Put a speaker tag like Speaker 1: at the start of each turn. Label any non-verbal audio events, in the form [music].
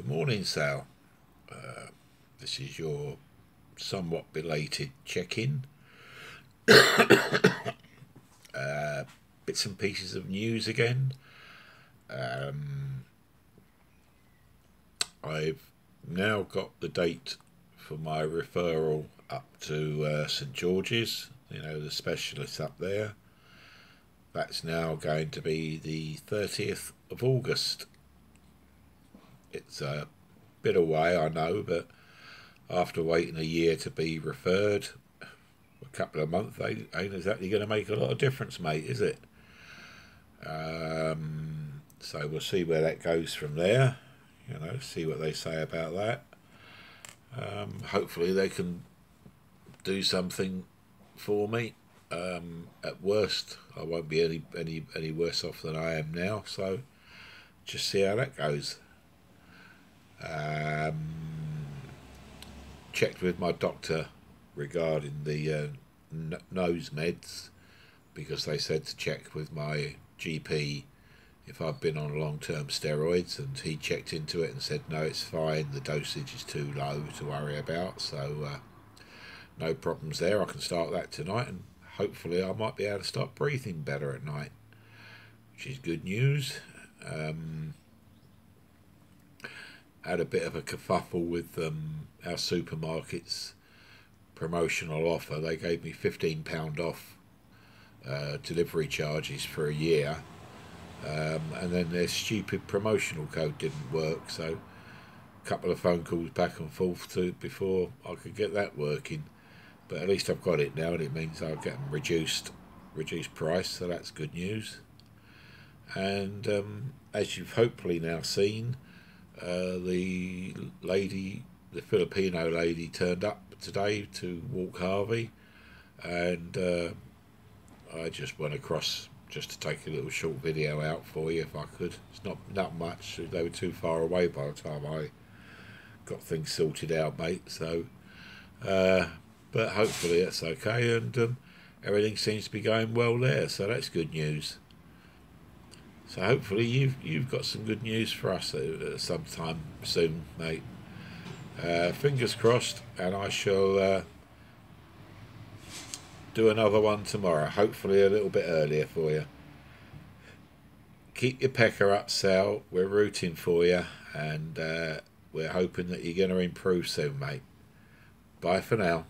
Speaker 1: Good morning, Sal. Uh, this is your somewhat belated check in. [coughs] uh, bits and pieces of news again. Um, I've now got the date for my referral up to uh, St George's, you know, the specialist up there. That's now going to be the 30th of August. It's a bit away, I know, but after waiting a year to be referred, a couple of months ain't, ain't exactly going to make a lot of difference, mate, is it? Um, so we'll see where that goes from there. You know, see what they say about that. Um, hopefully, they can do something for me. Um, at worst, I won't be any any any worse off than I am now. So, just see how that goes. Um, checked with my doctor regarding the uh, nose meds because they said to check with my GP if I've been on long term steroids, and he checked into it and said no, it's fine. The dosage is too low to worry about, so uh, no problems there. I can start that tonight, and hopefully I might be able to start breathing better at night, which is good news. Um, had a bit of a kerfuffle with um, our supermarkets promotional offer. They gave me fifteen pound off uh, delivery charges for a year, um, and then their stupid promotional code didn't work. So, a couple of phone calls back and forth to before I could get that working. But at least I've got it now, and it means I'll get them reduced, reduced price. So that's good news. And um, as you've hopefully now seen, uh, the lady, the Filipino lady, turned up today to walk Harvey, and uh, I just went across just to take a little short video out for you if I could. It's not not much. They were too far away by the time I got things sorted out, mate. So, uh, but hopefully that's okay, and um, everything seems to be going well there. So that's good news. So hopefully you've you've got some good news for us sometime soon, mate. Uh, fingers crossed, and I shall uh, do another one tomorrow. Hopefully a little bit earlier for you. Keep your pecker up, Sal. We're rooting for you, and uh, we're hoping that you're going to improve soon, mate. Bye for now.